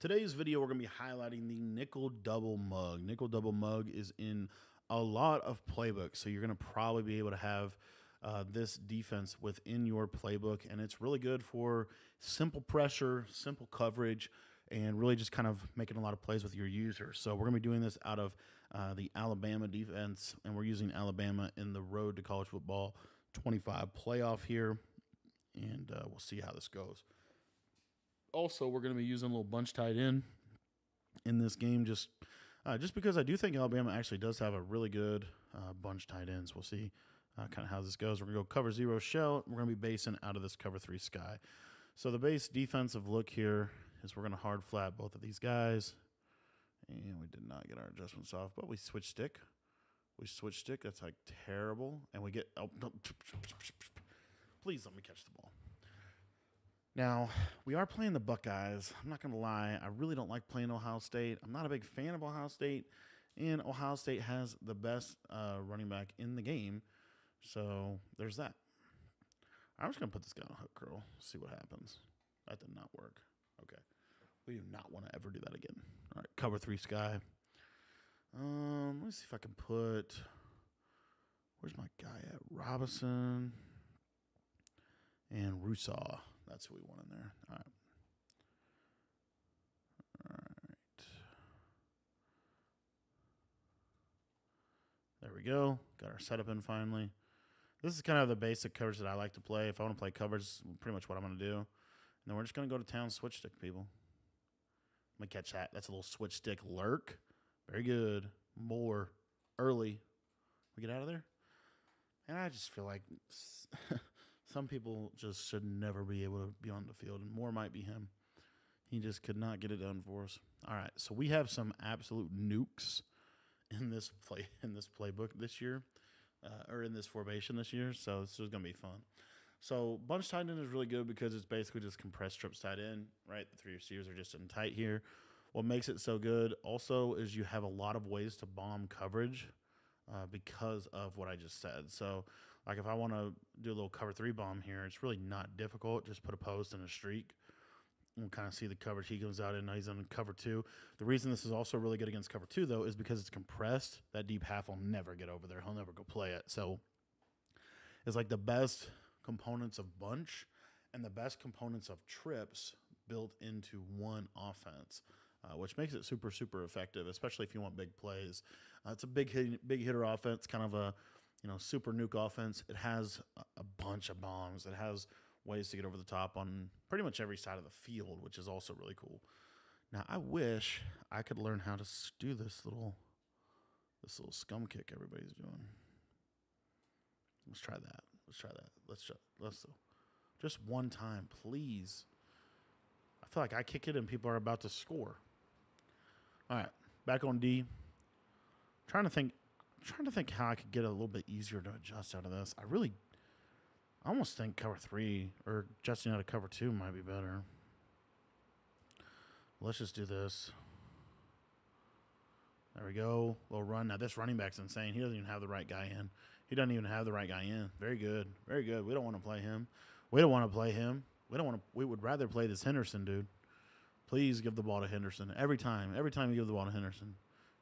Today's video, we're going to be highlighting the nickel double mug. Nickel double mug is in a lot of playbooks, so you're going to probably be able to have uh, this defense within your playbook, and it's really good for simple pressure, simple coverage, and really just kind of making a lot of plays with your users. So we're going to be doing this out of uh, the Alabama defense, and we're using Alabama in the Road to College Football 25 playoff here, and uh, we'll see how this goes also we're going to be using a little bunch tight end in this game just uh, just because I do think Alabama actually does have a really good uh, bunch tight ends. We'll see uh, kind of how this goes. We're going to go cover zero shell. We're going to be basing out of this cover three sky. So the base defensive look here is we're going to hard flat both of these guys. And we did not get our adjustments off, but we switch stick. We switch stick. That's like terrible. And we get. Oh, no. Please let me catch the ball. Now, we are playing the Buckeyes. I'm not going to lie. I really don't like playing Ohio State. I'm not a big fan of Ohio State. And Ohio State has the best uh, running back in the game. So there's that. I'm just going to put this guy on hook curl, see what happens. That did not work. Okay. We do not want to ever do that again. All right, cover three sky. Um, let me see if I can put. Where's my guy at? Robinson and Russaw. That's who we want in there. All right. All right. There we go. Got our setup in finally. This is kind of the basic coverage that I like to play. If I want to play covers, pretty much what I'm going to do. And then we're just going to go to town switch stick, people. Let me catch that. That's a little switch stick lurk. Very good. More early. We get out of there. And I just feel like some people just should never be able to be on the field, and more might be him. He just could not get it done for us. All right, so we have some absolute nukes in this play in this playbook this year, uh, or in this formation this year. So this is going to be fun. So bunch tight end is really good because it's basically just compressed trips tight end, right? The three receivers are just in tight here. What makes it so good also is you have a lot of ways to bomb coverage uh, because of what I just said. So like if I want to do a little cover three bomb here, it's really not difficult. Just put a post and a streak. We'll kind of see the coverage he goes out in. Now he's on cover two. The reason this is also really good against cover two, though, is because it's compressed. That deep half will never get over there. He'll never go play it. So it's like the best components of bunch and the best components of trips built into one offense. Uh, which makes it super super effective, especially if you want big plays. Uh, it's a big hit, big hitter offense, kind of a you know, super nuke offense. It has a bunch of bombs. It has ways to get over the top on pretty much every side of the field, which is also really cool. Now, I wish I could learn how to do this little this little scum kick everybody's doing. Let's try that. Let's try that. Let's try, let's just one time, please. I feel like I kick it and people are about to score. All right, back on D. trying to think trying to think how I could get a little bit easier to adjust out of this. I really, I almost think cover three or adjusting out of cover two might be better. Let's just do this. There we go. Little run. Now this running back's insane. He doesn't even have the right guy in. He doesn't even have the right guy in. Very good. Very good. We don't want to play him. We don't want to play him. We don't want to. We would rather play this Henderson dude. Please give the ball to Henderson every time. Every time you give the ball to Henderson.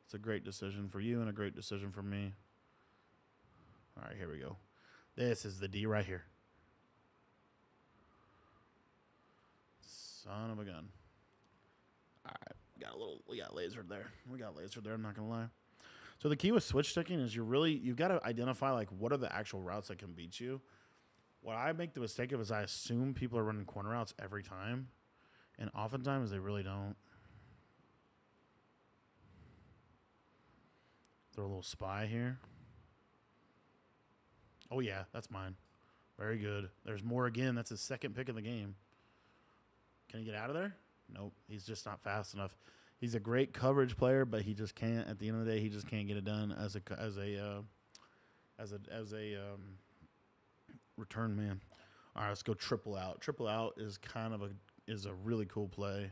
It's a great decision for you and a great decision for me. All right, here we go. This is the D right here. Son of a gun. All right, we got a little, we got laser there. We got laser there. I'm not gonna lie. So the key with switch sticking is you really you've got to identify like what are the actual routes that can beat you. What I make the mistake of is I assume people are running corner routes every time, and oftentimes they really don't. Throw a little spy here. Oh, yeah, that's mine. Very good. There's more again. That's his second pick of the game. Can he get out of there? Nope. He's just not fast enough. He's a great coverage player, but he just can't. At the end of the day, he just can't get it done as a as a uh, as a as a um, return man. All right, let's go triple out. Triple out is kind of a is a really cool play.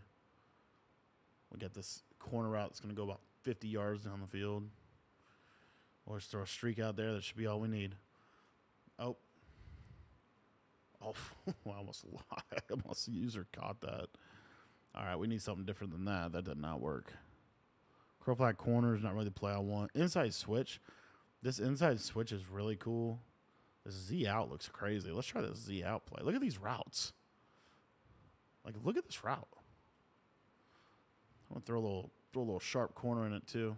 We got this corner route that's going to go about 50 yards down the field. Or just throw a streak out there. That should be all we need. Oh. Oh, I almost, I almost user caught that. All right, we need something different than that. That did not work. Crow flat corner is not really the play I want. Inside switch. This inside switch is really cool. This Z out looks crazy. Let's try this Z out play. Look at these routes. Like, look at this route. I'm gonna throw a little throw a little sharp corner in it too.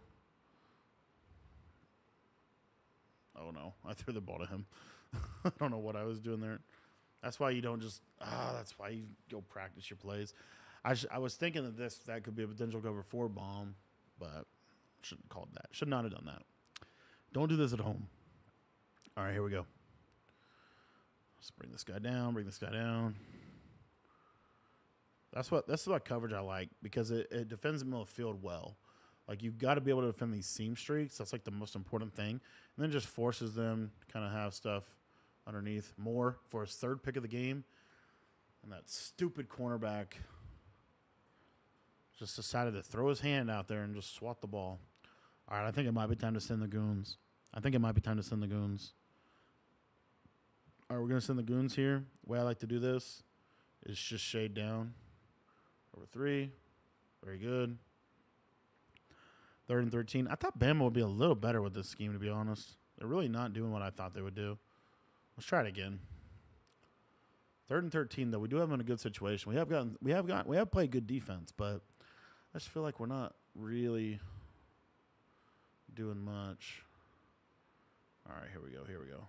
Oh no, I threw the ball to him. I don't know what I was doing there. That's why you don't just ah. That's why you go practice your plays. I sh- I was thinking that this that could be a potential cover four bomb, but shouldn't called that. Should not have done that. Don't do this at home. All right, here we go. Let's bring this guy down. Bring this guy down. That's what that's what coverage I like because it, it defends the middle of the field well. Like you've got to be able to defend these seam streaks. That's like the most important thing. And then just forces them to kind of have stuff underneath more for his third pick of the game. And that stupid cornerback just decided to throw his hand out there and just swat the ball. All right, I think it might be time to send the goons. I think it might be time to send the goons. All right, we're going to send the goons here. The way I like to do this is just shade down. Over three. Very good. Third and 13. I thought Bama would be a little better with this scheme, to be honest. They're really not doing what I thought they would do. Let's try it again. Third and 13, though, we do have them in a good situation. We have gotten, we have got, we have played good defense, but I just feel like we're not really doing much. All right, here we go. Here we go.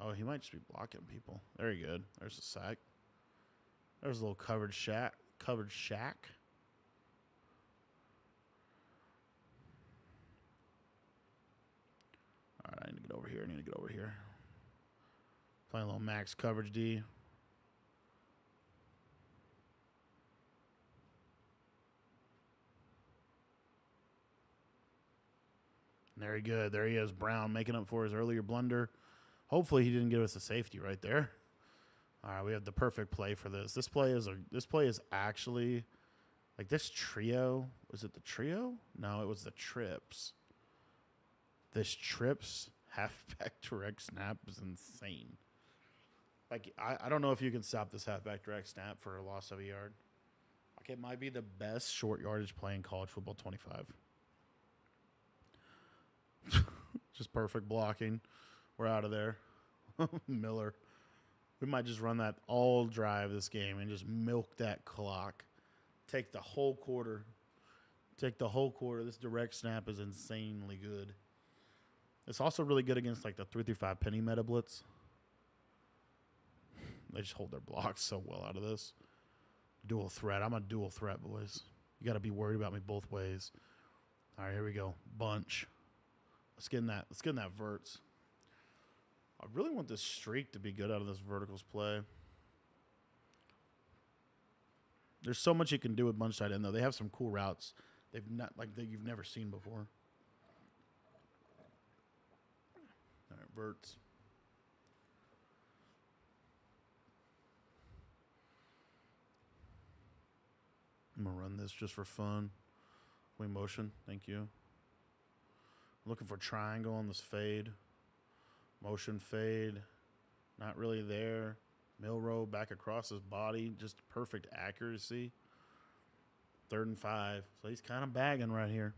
Oh, he might just be blocking people. Very good. There's a sack. There's a little covered shack. Covered shack. All right, I need to get over here. I need to get over here. Playing a little max coverage D. Very good. There he is, Brown, making up for his earlier blunder. Hopefully, he didn't give us a safety right there. All right, we have the perfect play for this. This play is a this play is actually like this trio. Was it the trio? No, it was the trips. This trips halfback direct snap is insane. Like I, I don't know if you can stop this halfback direct snap for a loss of a yard. Like it might be the best short yardage play in college football 25. just perfect blocking. We're out of there. Miller. We might just run that all drive this game and just milk that clock. Take the whole quarter. Take the whole quarter. This direct snap is insanely good. It's also really good against like the three through five penny meta blitz. They just hold their blocks so well out of this. Dual threat. I'm a dual threat, boys. You got to be worried about me both ways. All right, here we go. Bunch. Let's get in that. Let's get in that verts. I really want this streak to be good out of this verticals play. There's so much you can do with bunch tight end though. They have some cool routes. They've not like that you've never seen before. All right, verts. I'm gonna run this just for fun. We motion, thank you. looking for triangle on this fade. Motion fade, not really there. Milroe back across his body, just perfect accuracy. Third and five. So he's kind of bagging right here.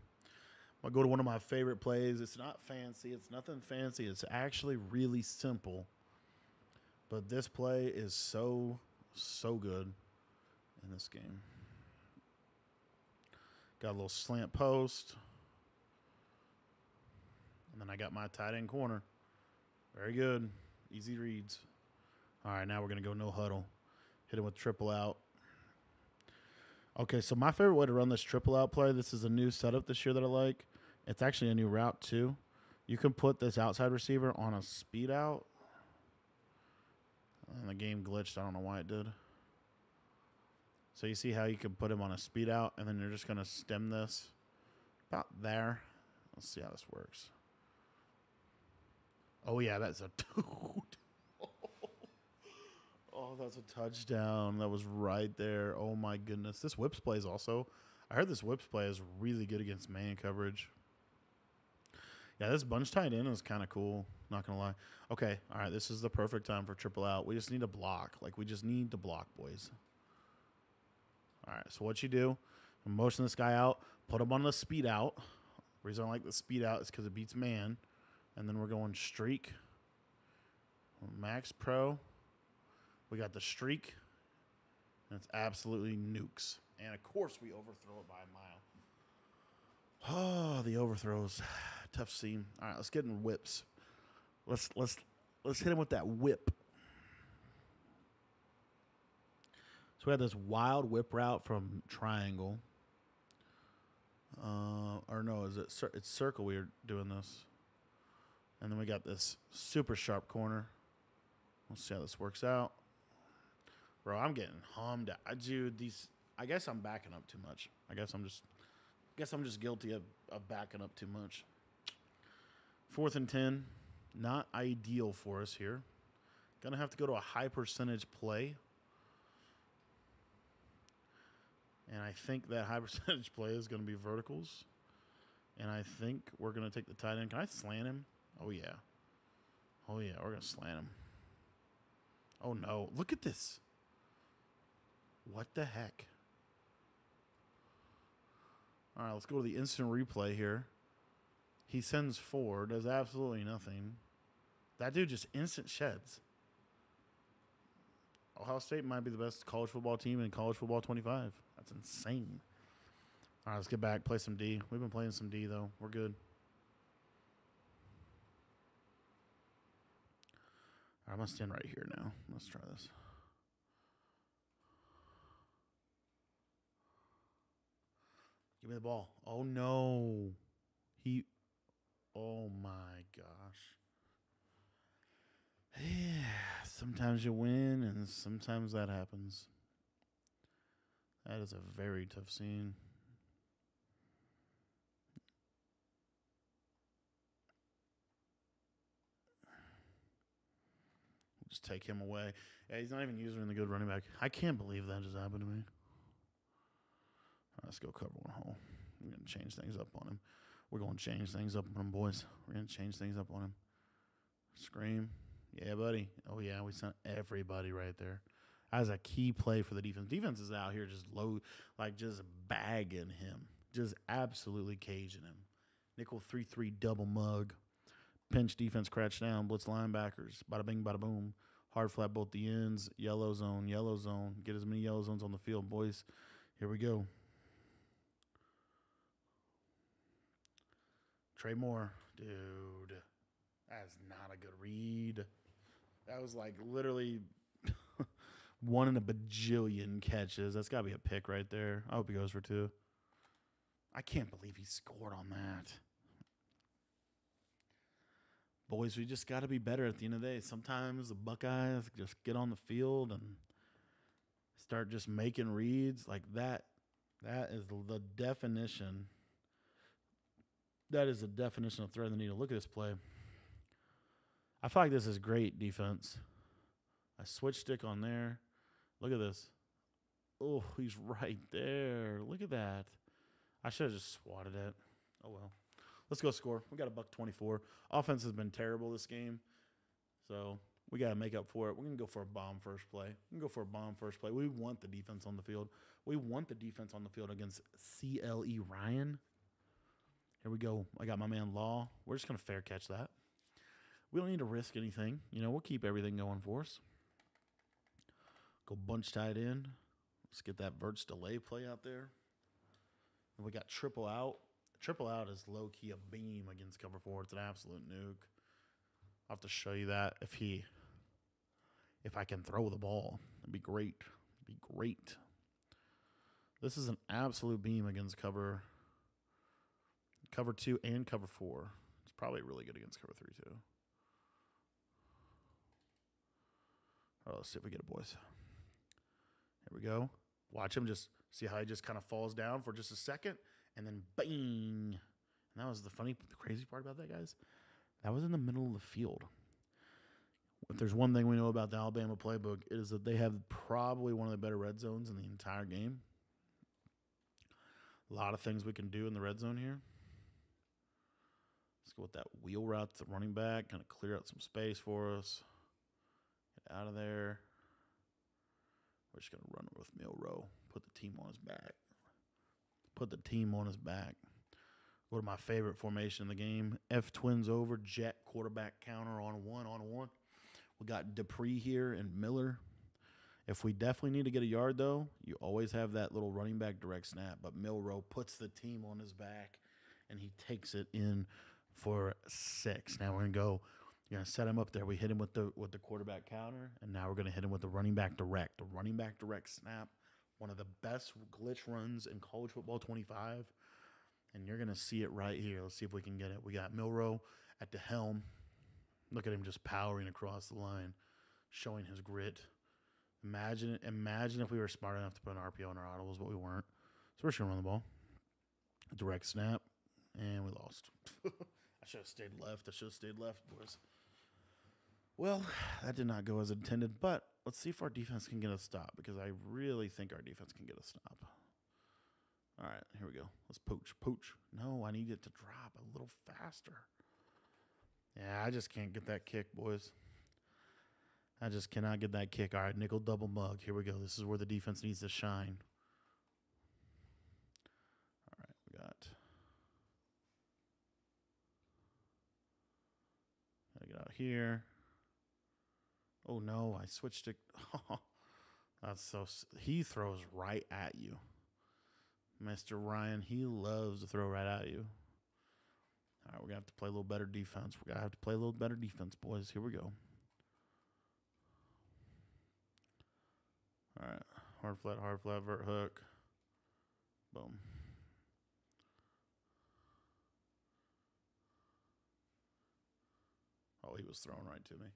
To go to one of my favorite plays. It's not fancy, it's nothing fancy. It's actually really simple. But this play is so, so good in this game. Got a little slant post. And then I got my tight end corner. Very good. Easy reads. All right, now we're going to go no huddle. Hit it with triple out. Okay, so my favorite way to run this triple out play, this is a new setup this year that I like. It's actually a new route, too. You can put this outside receiver on a speed out. And the game glitched. I don't know why it did. So you see how you can put him on a speed out, and then you're just going to stem this about there. Let's see how this works. Oh yeah, that's a dude. Oh, that's a touchdown. That was right there. Oh my goodness. This whips play is also. I heard this whips play is really good against man coverage. Yeah, this bunch tight in is kind of cool. Not gonna lie. Okay, all right. This is the perfect time for triple out. We just need to block. Like we just need to block, boys. All right. So what you do? Motion this guy out. Put him on the speed out. reason I like the speed out is because it beats man. And then we're going streak. Max Pro. We got the streak. It's absolutely nukes. And of course we overthrow it by a mile. Oh, the overthrows. Tough scene. All right, let's get in whips. Let's let's let's hit him with that whip. So we had this wild whip route from triangle. Uh, or no, is it it's circle? We are doing this, and then we got this super sharp corner. Let's see how this works out, bro. I'm getting hummed. I dude, these. I guess I'm backing up too much. I guess I'm just. I guess I'm just guilty of, of backing up too much. Fourth and ten, not ideal for us here. Gonna have to go to a high percentage play. And I think that high percentage play is going to be verticals. And I think we're going to take the tight end. Can I slant him? Oh, yeah. Oh, yeah. We're going to slant him. Oh, no. Look at this. What the heck? All right, let's go to the instant replay here. He sends four, does absolutely nothing. That dude just instant sheds. Ohio State might be the best college football team in college football 25. That's insane. All right, let's get back, play some D. We've been playing some D, though. We're good. All right, I'm going to stand right here now. Let's try this. Give me the ball. Oh, no. He. Oh, my gosh. Yeah, sometimes you win, and sometimes that happens. That is a very tough scene. Just take him away. Yeah, he's not even using the good running back. I can't believe that just happened to me. Let's go cover one hole. We're going to change things up on him. We're going to change things up on him, boys. We're going to change things up on him. Scream. Yeah, buddy. Oh, yeah, we sent everybody right there. As a key play for the defense. Defense is out here just low, like just bagging him, just absolutely caging him. Nickel 3 3 double mug. Pinch defense, crouch down, blitz linebackers. Bada bing, bada boom. Hard flat both the ends. Yellow zone, yellow zone. Get as many yellow zones on the field, boys. Here we go. Trey Moore, dude, that's not a good read. That was like literally one in a bajillion catches. That's got to be a pick right there. I hope he goes for two. I can't believe he scored on that. Boys, we just got to be better at the end of the day. Sometimes the Buckeyes just get on the field and start just making reads like that. That is the definition. That is the definition of thread the needle. Look at this play. I feel like this is great defense. I switch stick on there. Look at this. Oh, he's right there. Look at that. I should have just swatted it. Oh well. Let's go score. We got a buck 24. Offense has been terrible this game. So we got to make up for it. We're going to go for a bomb first play. We're going to go for a bomb first play. We want the defense on the field. We want the defense on the field against CLE Ryan. Here we go. I got my man Law. We're just going to fair catch that. We don't need to risk anything. You know, we'll keep everything going for us. Go bunch tight in. Let's get that verts delay play out there. And we got triple out. Triple out is low key a beam against cover four. It's an absolute nuke. I'll have to show you that if he, if I can throw the ball. It'd be great. It'd be great. This is an absolute beam against cover, cover two and cover four. It's probably really good against cover three too. All right, let's see if we get it, boys. Here we go. Watch him just see how he just kind of falls down for just a second and then bang. And that was the funny, the crazy part about that, guys. That was in the middle of the field. If there's one thing we know about the Alabama playbook, it is that they have probably one of the better red zones in the entire game. A lot of things we can do in the red zone here. Let's go with that wheel route to the running back, kind of clear out some space for us. Get out of there. We're just going to run with Milroe. Put the team on his back. Put the team on his back. Go to my favorite formation in the game. F twins over, jet quarterback counter on one on one. We got Dupree here and Miller. If we definitely need to get a yard, though, you always have that little running back direct snap. But Milroe puts the team on his back and he takes it in for six. Now we're gonna go. You're gonna set him up there. We hit him with the with the quarterback counter, and now we're gonna hit him with the running back direct. The running back direct snap, one of the best glitch runs in college football 25. And you're gonna see it right here. Let's see if we can get it. We got Milroe at the helm. Look at him just powering across the line, showing his grit. Imagine imagine if we were smart enough to put an RPO in our audibles, but we weren't. So we're just gonna run the ball. Direct snap, and we lost. I should have stayed left. I should have stayed left, boys. Well, that did not go as intended, but let's see if our defense can get a stop because I really think our defense can get a stop. All right, here we go. Let's pooch, pooch. No, I need it to drop a little faster. Yeah, I just can't get that kick, boys. I just cannot get that kick. All right, nickel double mug. Here we go. This is where the defense needs to shine. All right, we got. Gotta get out here. Oh no, I switched it. that's so. He throws right at you. Mr. Ryan, he loves to throw right at you. All right, we're going to have to play a little better defense. We're going to have to play a little better defense, boys. Here we go. All right, hard flat, hard flat, vert hook. Boom. He was thrown right to me.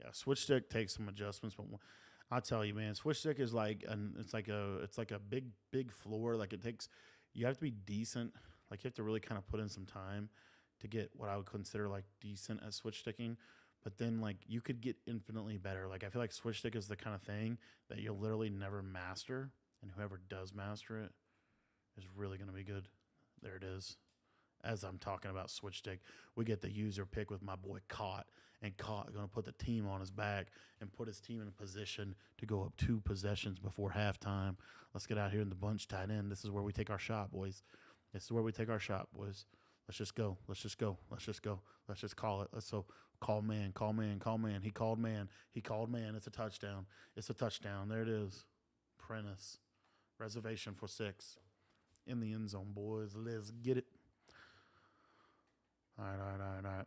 Yeah, switch stick takes some adjustments, but I'll tell you, man, switch stick is like an it's like a it's like a big big floor. Like it takes you have to be decent. Like you have to really kind of put in some time to get what I would consider like decent at switch sticking. But then like you could get infinitely better. Like I feel like switch stick is the kind of thing that you'll literally never master, and whoever does master it is really going to be good. There it is. As I'm talking about switch stick, we get the user pick with my boy Caught, and Caught going to put the team on his back and put his team in a position to go up two possessions before halftime. Let's get out here in the bunch tight end. This is where we take our shot, boys. This is where we take our shot, boys. Let's just go. Let's just go. Let's just go. Let's just call it. Let's so call man, call man, call man. He called man. He called man. It's a touchdown. It's a touchdown. There it is. Prentice. Reservation for six. In the end zone, boys. Let's get it. All right, all right, all right, all right.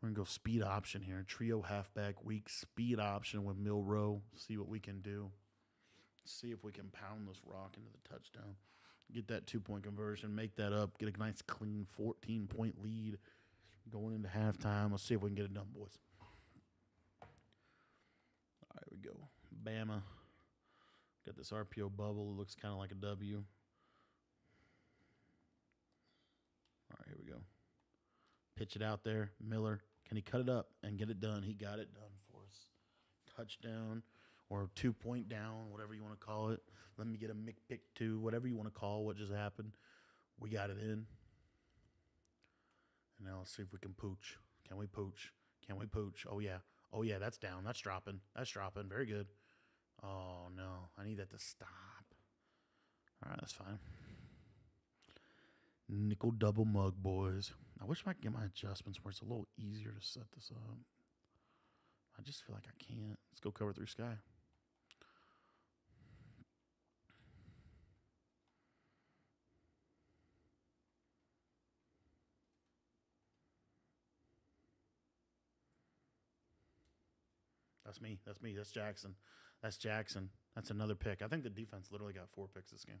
We're gonna go speed option here. Trio halfback weak speed option with Milroe. See what we can do. See if we can pound this rock into the touchdown. Get that two point conversion. Make that up. Get a nice clean 14 point lead going into halftime. Let's see if we can get it done, boys. All right, we go. Bama. Got this RPO bubble. It looks kind of like a W. All right, here we go. Pitch it out there. Miller. Can he cut it up and get it done? He got it done for us. Touchdown or two point down, whatever you want to call it. Let me get a Mick pick two, whatever you want to call what just happened. We got it in. And now let's see if we can pooch. Can we pooch? Can we pooch? Oh yeah. Oh yeah, that's down. That's dropping. That's dropping. Very good. Oh no. I need that to stop. All right, that's fine. Nickel double mug, boys. I wish I could get my adjustments where it's a little easier to set this up. I just feel like I can't. Let's go cover through sky. That's me. That's me. That's Jackson. That's Jackson. That's another pick. I think the defense literally got four picks this game.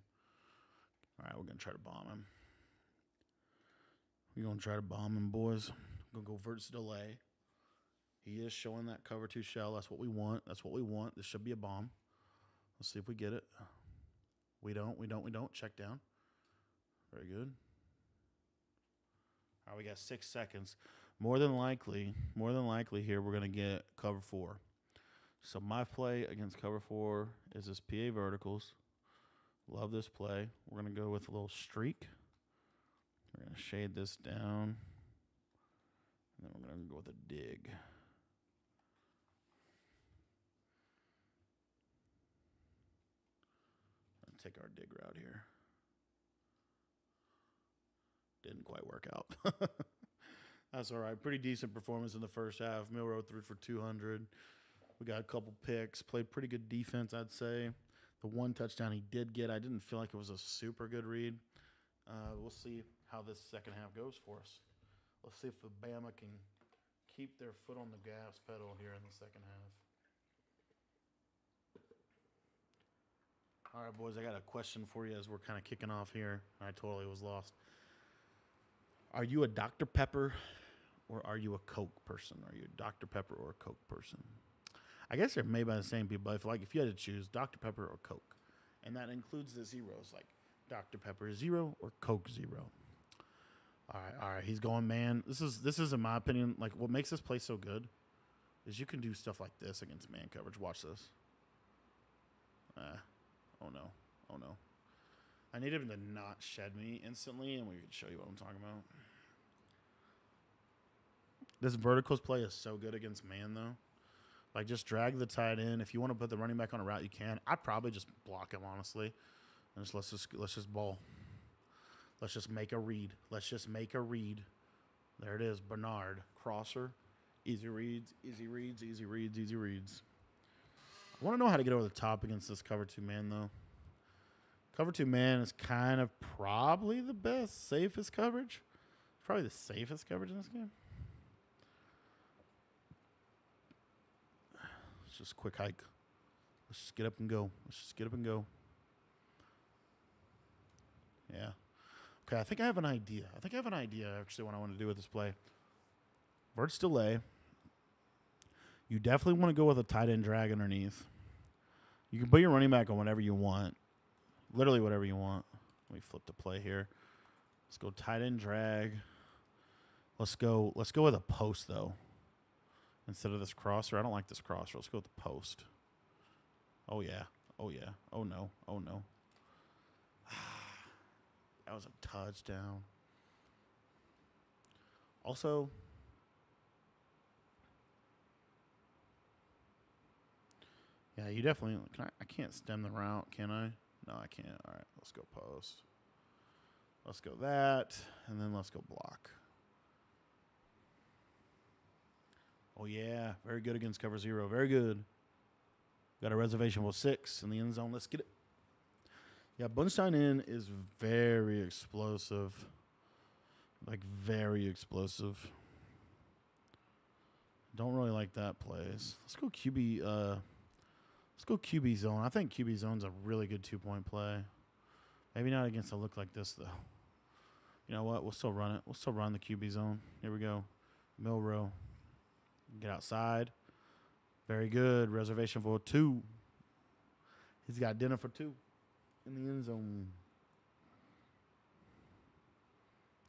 All right, we're going to try to bomb him. We're going to try to bomb him, boys. We're going to go verts delay. He is showing that cover two shell. That's what we want. That's what we want. This should be a bomb. Let's see if we get it. We don't. We don't. We don't. Check down. Very good. All right, we got six seconds. More than likely, more than likely here, we're going to get cover four. So my play against cover four is this PA verticals. Love this play. We're going to go with a little streak. We're going to shade this down. And then we're going to go with a dig. take our dig route here. Didn't quite work out. That's all right. Pretty decent performance in the first half. Milroe threw for 200. We got a couple picks. Played pretty good defense, I'd say. The one touchdown he did get, I didn't feel like it was a super good read. Uh, we'll see how this second half goes for us. Let's see if the Bama can keep their foot on the gas pedal here in the second half. All right, boys, I got a question for you as we're kind of kicking off here. I totally was lost. Are you a Dr. Pepper or are you a Coke person? Are you a Dr. Pepper or a Coke person? I guess they're made by the same people. If like if you had to choose Dr. Pepper or Coke, and that includes the zeros, like Dr. Pepper zero or Coke zero. All right, all right, he's going man. This is this is in my opinion like what makes this play so good is you can do stuff like this against man coverage. Watch this. Uh, oh no, oh no. I need him to not shed me instantly, and we can show you what I'm talking about. This verticals play is so good against man though. Like just drag the tight end. If you want to put the running back on a route, you can. I'd probably just block him honestly, and just let's just let's just ball. Let's just make a read. Let's just make a read. There it is, Bernard crosser. Easy reads, easy reads, easy reads, easy reads. I want to know how to get over the top against this cover two man though. Cover two man is kind of probably the best, safest coverage. Probably the safest coverage in this game. Let's just quick hike. Let's just get up and go. Let's just get up and go. Yeah. Okay, I think I have an idea. I think I have an idea actually what I want to do with this play. Verts delay. You definitely want to go with a tight end drag underneath. You can put your running back on whatever you want. Literally whatever you want. Let me flip the play here. Let's go tight end drag. Let's go let's go with a post though. Instead of this crosser. I don't like this crosser. Let's go with the post. Oh yeah. Oh yeah. Oh no. Oh no. That was a touchdown. Also, yeah, you definitely. Can I, I can't stem the route, can I? No, I can't. All right, let's go post. Let's go that, and then let's go block. Oh yeah, very good against cover zero. Very good. Got a reservation for six in the end zone. Let's get it. Yeah, Bunstein in is very explosive. Like very explosive. Don't really like that place. Let's go QB uh let's go QB zone. I think QB zone's a really good two point play. Maybe not against a look like this though. You know what? We'll still run it. We'll still run the QB zone. Here we go. Milroe. Get outside. Very good. Reservation for two. He's got dinner for two in the end zone.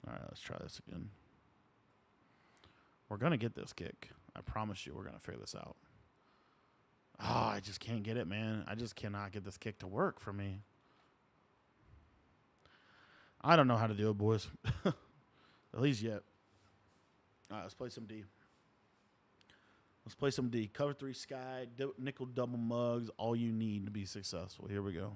All right, let's try this again. We're going to get this kick. I promise you, we're going to figure this out. Oh, I just can't get it, man. I just cannot get this kick to work for me. I don't know how to do it, boys. At least yet. All right, let's play some D. Let's play some D. Cover three sky, nickel double mugs, all you need to be successful. Here we go.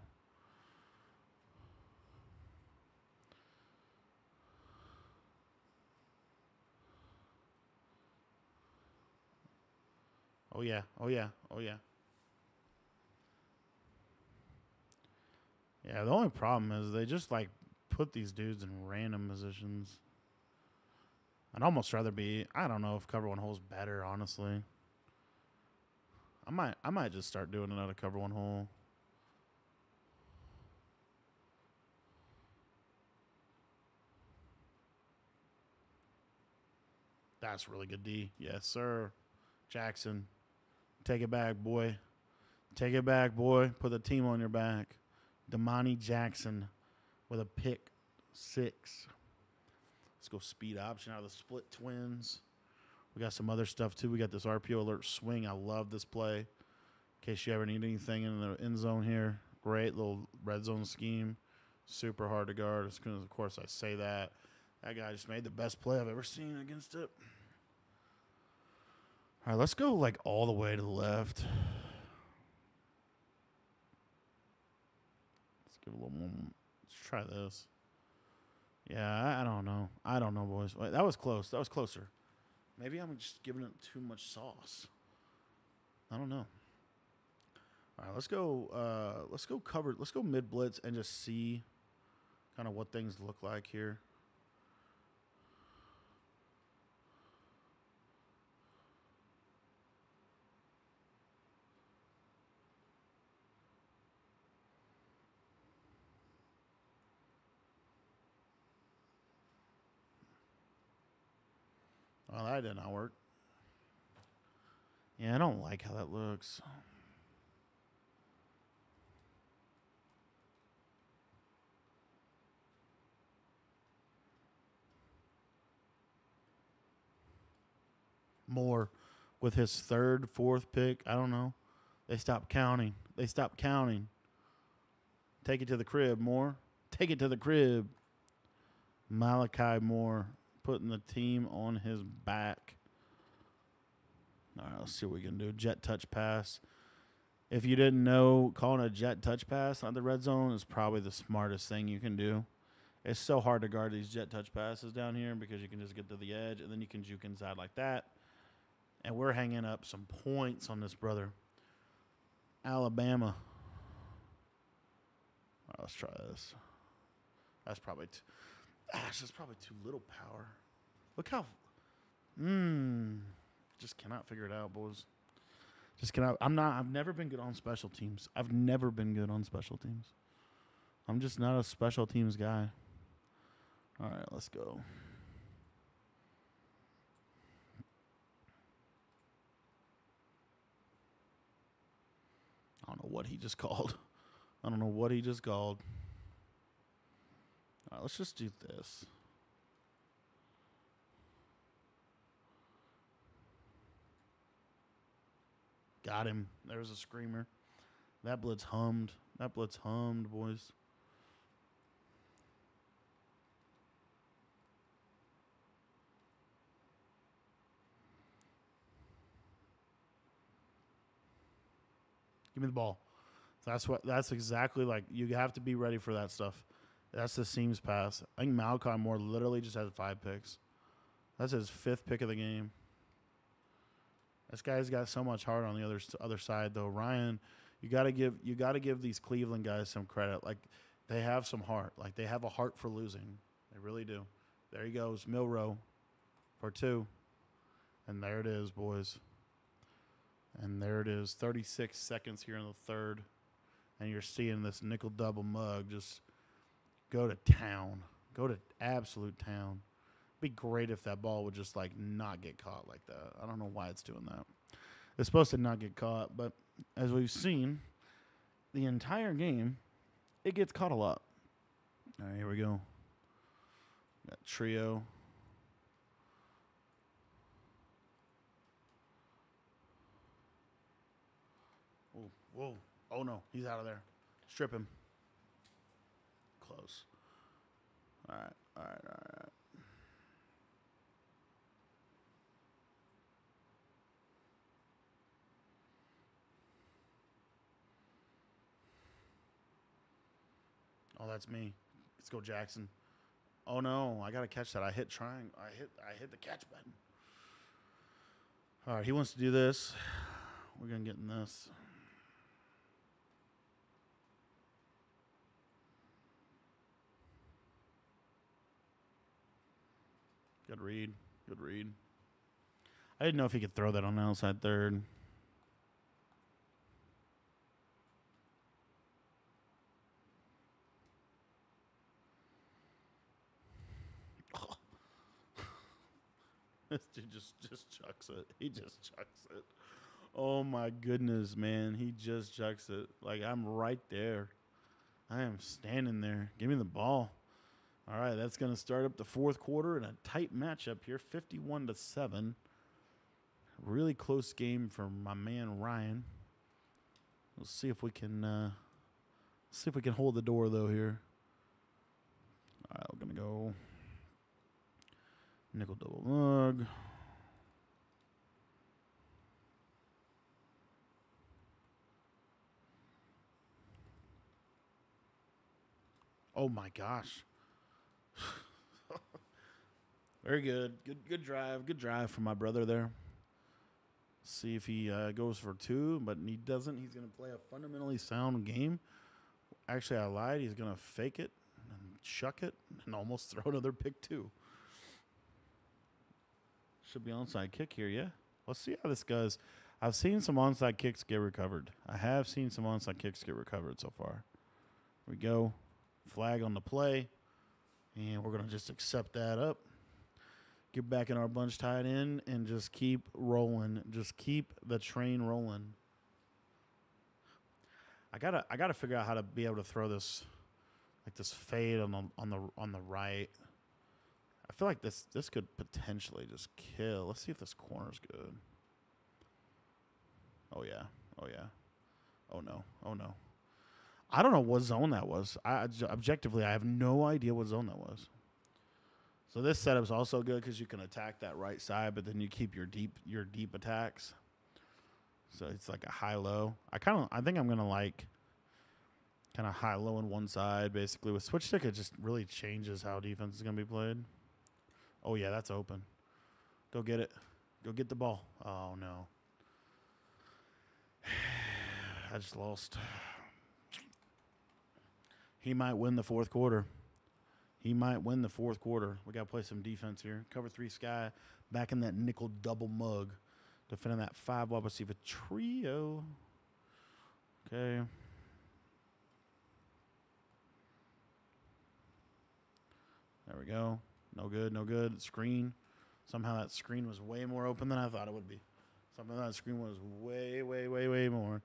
Oh yeah. Oh yeah. Oh yeah. Yeah, the only problem is they just like put these dudes in random positions. I'd almost rather be I don't know if cover one hole's better, honestly. I might I might just start doing another cover one hole. That's really good D. Yes, sir. Jackson. Take it back, boy. Take it back, boy. Put the team on your back. Domani Jackson with a pick six. Let's go speed option out of the split twins. We got some other stuff too. We got this RPO alert swing. I love this play. In case you ever need anything in the end zone here. Great little red zone scheme. Super hard to guard. As of course I say that. That guy just made the best play I've ever seen against it. All right, let's go like all the way to the left. Let's Give a little more. Let's try this. Yeah, I, don't know. I don't know, boys. Wait, that was close. That was closer. Maybe I'm just giving it too much sauce. I don't know. All right, let's go. Uh, let's go cover. Let's go mid blitz and just see kind of what things look like here. Well, that did not work. Yeah, I don't like how that looks. More with his third, fourth pick. I don't know. They stopped counting. They stopped counting. Take it to the crib, Moore. Take it to the crib. Malachi Moore putting the team on his back. All right, let's see what we can do. Jet touch pass. If you didn't know, calling a jet touch pass on the red zone is probably the smartest thing you can do. It's so hard to guard these jet touch passes down here because you can just get to the edge and then you can juke inside like that. And we're hanging up some points on this brother. Alabama. Right, let's try this. That's probably too, Ash, that's probably too little power. Look how. Mmm. Just cannot figure it out, boys. Just cannot. I'm not. I've never been good on special teams. I've never been good on special teams. I'm just not a special teams guy. All right, let's go. I don't know what he just called. I don't know what he just called. All right, let's just do this. Got him. There's a screamer. That blitz hummed. That blitz hummed, boys. Give me the ball. That's what. That's exactly like you have to be ready for that stuff. That's the seams pass. I think Malachi Moore literally just has five picks. That's his fifth pick of the game. This guy's got so much heart on the other other side, though. Ryan, you got to give you got to give these Cleveland guys some credit. Like they have some heart. Like they have a heart for losing. They really do. There he goes, Milroe, for two, and there it is, boys. And there it is, 36 seconds here in the third, and you're seeing this nickel double mug just go to town, go to absolute town be great if that ball would just like not get caught like that. I don't know why it's doing that. It's supposed to not get caught, but as we've seen, the entire game, it gets caught a lot. All right, here we go. Got trio. Whoa. Oh no, he's out of there. Strip him. Close. All right, all right, all right. Oh, that's me. Let's go, Jackson. Oh no, I gotta catch that. I hit trying. I hit. I hit the catch button. All right, he wants to do this. We're gonna get in this. Good read. Good read. I didn't know if he could throw that on the outside third. this dude just just chucks it. He just chucks it. Oh my goodness, man. He just chucks it. Like I'm right there. I am standing there. Give me the ball. All right, that's going to start up the fourth quarter in a tight matchup here, 51 to 7. Really close game for my man Ryan. We'll see if we can uh, see if we can hold the door though here. All right, we're going to go Nickel double mug. Oh my gosh. Very good. Good good drive. Good drive from my brother there. See if he uh, goes for two, but he doesn't. He's going to play a fundamentally sound game. Actually, I lied. He's going to fake it and chuck it and almost throw another pick, too. Should be onside kick here, yeah. Let's see how this goes. I've seen some onside kicks get recovered. I have seen some onside kicks get recovered so far. Here we go. Flag on the play. And we're going to just accept that up. Get back in our bunch tied in and just keep rolling. Just keep the train rolling. I gotta I gotta figure out how to be able to throw this like this fade on the on the on the right. I feel like this this could potentially just kill. Let's see if this corner's good. Oh yeah. Oh yeah. Oh no. Oh no. I don't know what zone that was. I objectively I have no idea what zone that was. So this setup is also good because you can attack that right side, but then you keep your deep your deep attacks. So it's like a high low. I kind of I think I'm gonna like kind of high low on one side basically with switch stick. It just really changes how defense is gonna be played. Oh yeah, that's open. Go get it. Go get the ball. Oh no. I just lost. He might win the fourth quarter he might win the fourth quarter. We got to play some defense here. Cover three sky, back in that nickel double mug, defending that five wide receiver trio. Okay. There we go. No good, no good. Screen. Somehow that screen was way more open than I thought it would be. Somehow that screen was way, way, way, way more.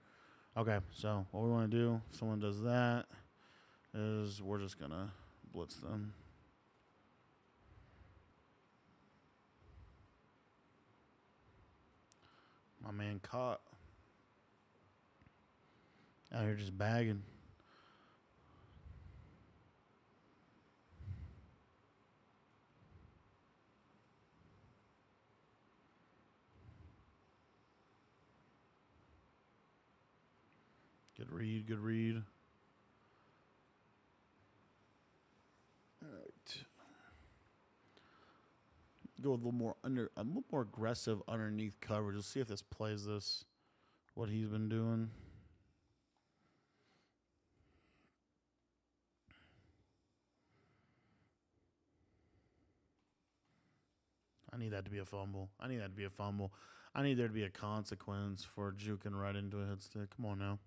Okay, so what we want to do, if someone does that, is we're just going to blitz them. My man caught. Out here just bagging. Good read, good read. Go a little more under, a little more aggressive underneath coverage. Let's see if this plays this, what he's been doing. I need that to be a fumble. I need that to be a fumble. I need there to be a consequence for juking right into a hit stick. Come on now.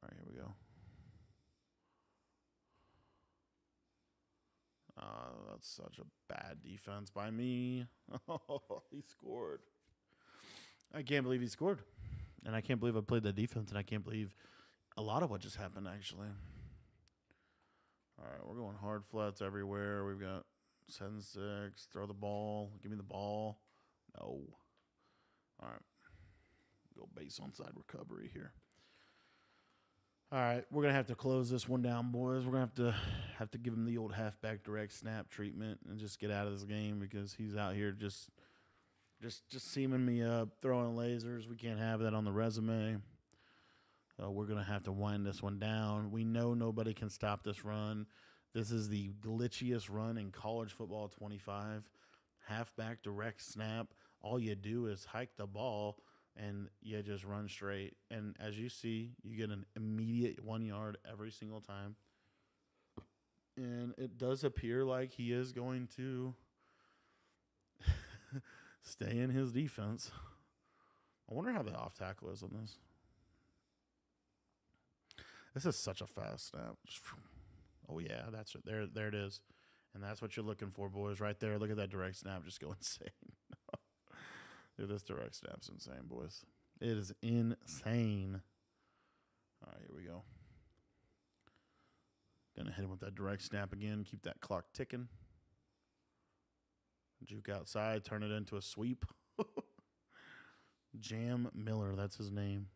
All right, here we go. Uh, that's such a bad defense by me. he scored. I can't believe he scored. And I can't believe I played that defense. And I can't believe a lot of what just happened, actually. All right, we're going hard flats everywhere. We've got 10 6. Throw the ball. Give me the ball. No. All right. Go base on side recovery here. All right, we're gonna have to close this one down, boys. We're gonna have to have to give him the old halfback direct snap treatment and just get out of this game because he's out here just just just seaming me up, throwing lasers. We can't have that on the resume. Uh, we're gonna have to wind this one down. We know nobody can stop this run. This is the glitchiest run in college football 25. Halfback direct snap. All you do is hike the ball and you just run straight. And as you see, you get an immediate one yard every single time. And it does appear like he is going to stay in his defense. I wonder how the off tackle is on this. This is such a fast snap. Oh yeah, that's it. There, there it is, and that's what you're looking for, boys. Right there. Look at that direct snap. Just go insane. Dude, this direct snap's insane, boys. It is insane. All right, here we go. Gonna hit him with that direct snap again. Keep that clock ticking. Juke outside, turn it into a sweep. Jam Miller, that's his name.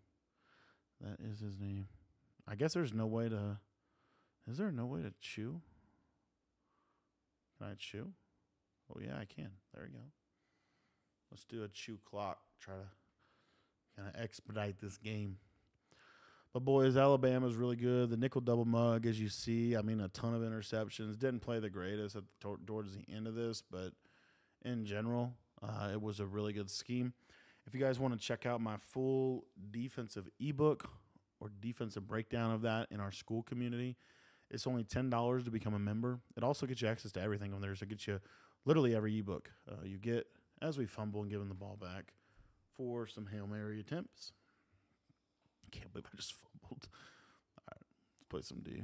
That is his name. I guess there's no way to. Is there no way to chew? Can I chew? Oh, yeah, I can. There we go. Let's do a chew clock. Try to kind of expedite this game. But boys, Alabama's really good. The nickel double mug, as you see, I mean, a ton of interceptions. Didn't play the greatest at, towards the end of this, but in general, uh, it was a really good scheme. If you guys want to check out my full defensive ebook or defensive breakdown of that in our Skool community, it's only ten dollars to become a member. It also gets you access to everything on there, so it gets you literally every ebook uh, you get as we fumble and give him the ball back for some hail mary attempts. Can't believe I just fumbled. All right, let's play some D.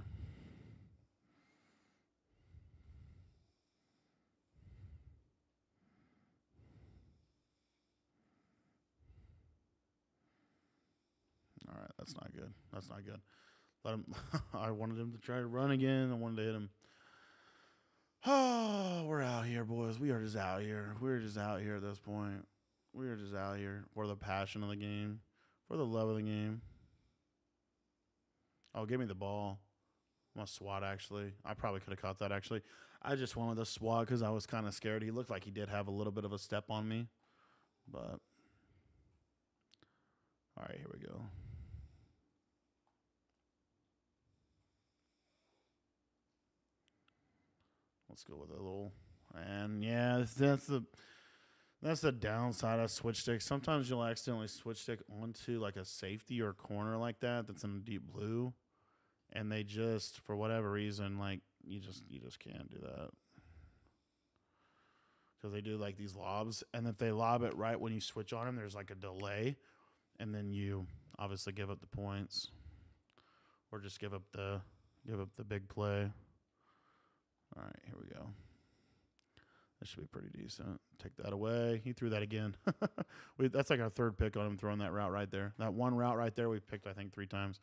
All right, that's not good. That's not good. Let him. I wanted him to try to run again. I wanted to hit him. Oh, we're out here, boys. We are just out here. We're just out here at this point. We are just out here for the passion of the game, for the love of the game. Oh, give me the ball. I'm a SWAT, actually. I probably could have caught that, actually. I just wanted the SWAT because I was kind of scared. He looked like he did have a little bit of a step on me. But. All right, here we go. Let's go with a little. And yeah, that's, that's the that's the downside of switch stick. Sometimes you'll accidentally switch stick onto like a safety or corner like that that's in deep blue, and they just for whatever reason like you just you just can't do that because they do like these lobs, and if they lob it right when you switch on them, there's like a delay, and then you obviously give up the points, or just give up the give up the big play. All right, here we go. This should be pretty decent. Take that away. He threw that again. we, that's like our third pick on him throwing that route right there. That one route right there, we picked, I think, three times.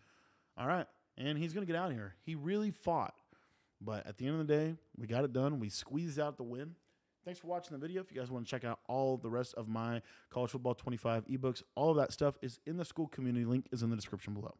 All right. And he's going to get out here. He really fought. But at the end of the day, we got it done. We squeezed out the win. Thanks for watching the video. If you guys want to check out all the rest of my College Football 25 ebooks, all of that stuff is in the Skool community. Link is in the description below.